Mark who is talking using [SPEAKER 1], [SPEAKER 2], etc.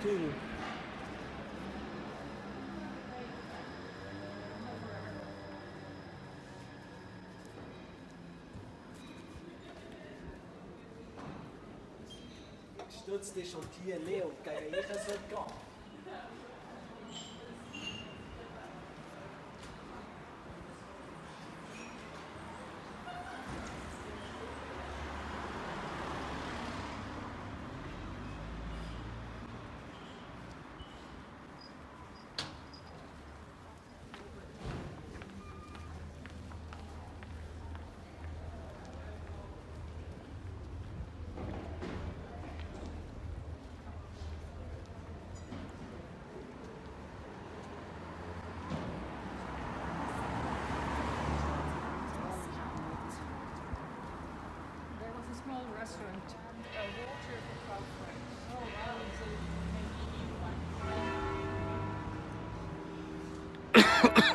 [SPEAKER 1] To Stutz dich und hier Leo, geil, ich es wird gehen.
[SPEAKER 2] restaurant, a
[SPEAKER 1] trip
[SPEAKER 3] Oh, wow. So,